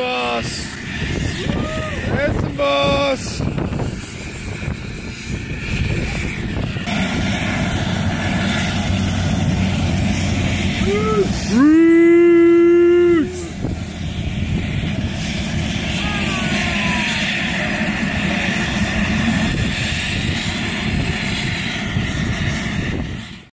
boss. There's the boss. Bruce.